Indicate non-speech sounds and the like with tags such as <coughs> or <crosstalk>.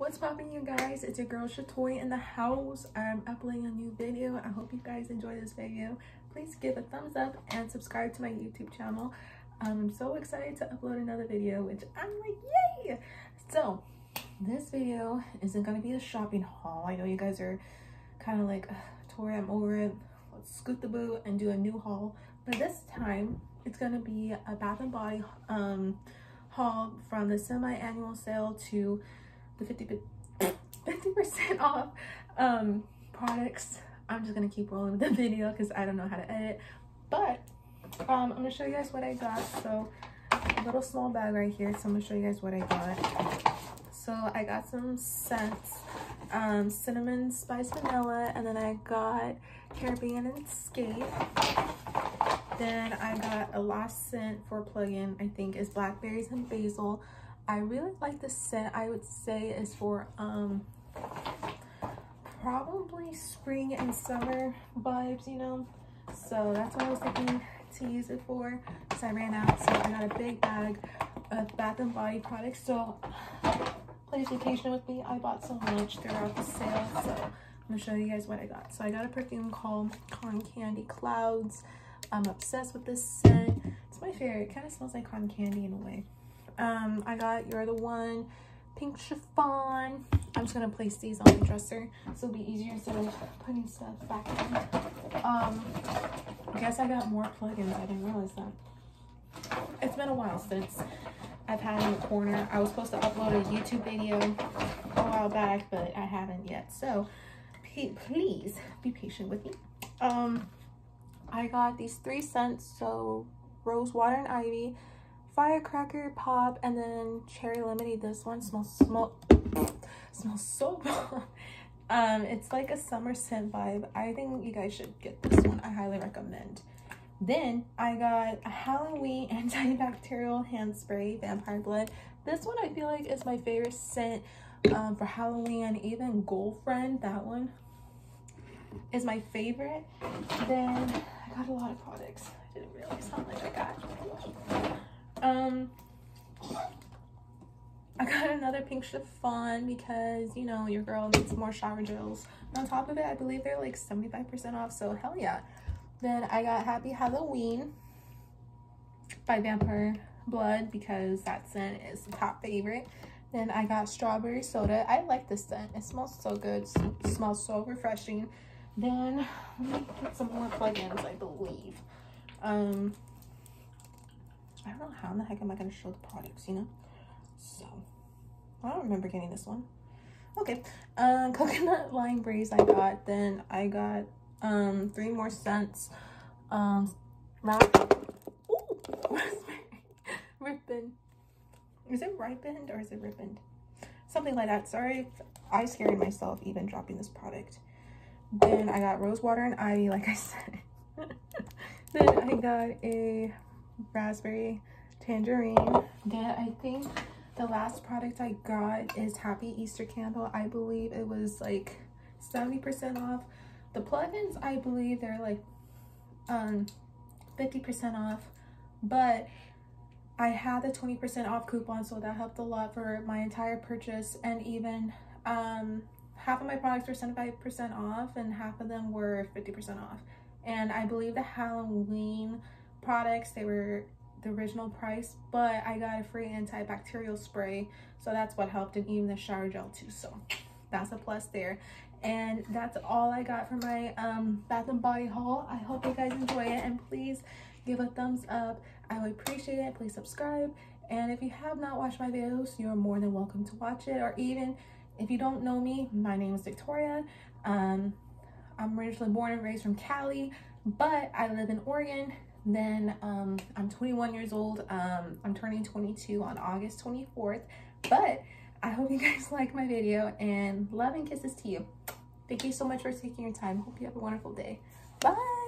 What's popping you guys? It's your girl Shatoy in the house. I'm uploading a new video. I hope you guys enjoy this video. Please give a thumbs up and subscribe to my YouTube channel. I'm so excited to upload another video, which I'm like, yay! So, this video isn't gonna be a shopping haul. I know you guys are kind of like, Tori, I'm over it. Let's scoot the boot and do a new haul. But this time, it's gonna be a Bath and Body um, haul from the semi-annual sale to the <coughs> 50 percent off um, products. I'm just gonna keep rolling with the <laughs> video because I don't know how to edit. But um, I'm gonna show you guys what I got. So a little small bag right here. So I'm gonna show you guys what I got. So I got some scents, um, cinnamon spice vanilla, and then I got Caribbean Escape. Then I got a last scent for plug-in, I think is blackberries and basil. I really like the scent. I would say is for um probably spring and summer vibes, you know. So that's what I was thinking to use it for. So I ran out. So I got a big bag of Bath and Body products. So please patient with me. I bought so much throughout the sale. So I'm gonna show you guys what I got. So I got a perfume called Cotton Candy Clouds. I'm obsessed with this scent. It's my favorite. It kind of smells like cotton candy in a way. Um, I got You're the One pink chiffon. I'm just gonna place these on the dresser so it'll be easier instead of putting stuff back in. Um, I guess I got more plugins. I didn't realize that. It's been a while since I've had in the corner. I was supposed to upload a YouTube video a while back, but I haven't yet. So please be patient with me. Um, I got these three scents. So rose water and ivy firecracker pop and then cherry lemonade this one smells smell smells so bomb. Um it's like a summer scent vibe. I think you guys should get this one. I highly recommend. Then i got a halloween <laughs> antibacterial hand spray vampire blood. This one i feel like is my favorite scent um, for halloween. And even girlfriend that one is my favorite. Then i got a lot of products. I didn't realize how much i got um, I got another pink chiffon because, you know, your girl needs more shower gels. And on top of it, I believe they're like 75% off, so hell yeah. Then I got Happy Halloween by Vampire Blood because that scent is the top favorite. Then I got Strawberry Soda. I like this scent. It smells so good. It smells so refreshing. Then let me get some more plugins, I believe. Um, I don't know how in the heck am I going to show the products, you know? So, I don't remember getting this one. Okay, um, <laughs> coconut lime breeze I got. Then I got um three more scents. Um. Ooh. <laughs> Is it ripened or is it ripened? Something like that. Sorry I scared myself even dropping this product. Then I got rose water and ivy, like I said. <laughs> then I got a raspberry tangerine. Then I think the last product I got is Happy Easter Candle. I believe it was like 70% off. The plugins, I believe they're like um 50% off. But I had the 20% off coupon, so that helped a lot for my entire purchase. And even um, half of my products were 75% off and half of them were 50% off. And I believe the Halloween products. They were the original price, but I got a free antibacterial spray. So that's what helped and even the shower gel too. So that's a plus there. And that's all I got for my um, Bath and Body haul. I hope you guys enjoy it and please give a thumbs up. I would appreciate it. Please subscribe. And if you have not watched my videos, you're more than welcome to watch it. Or even if you don't know me, my name is Victoria. Um, I'm originally born and raised from Cali, but I live in Oregon then um, I'm 21 years old. Um, I'm turning 22 on August 24th. But I hope you guys <laughs> like my video and love and kisses to you. Thank you so much for taking your time. Hope you have a wonderful day. Bye.